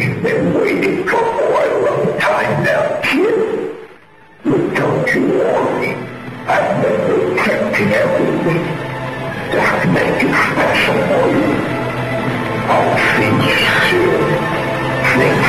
You've been waiting for quite a long time now, kid. Look, don't you worry. I've been protecting everything. That make it special for you. I'll see you soon. Things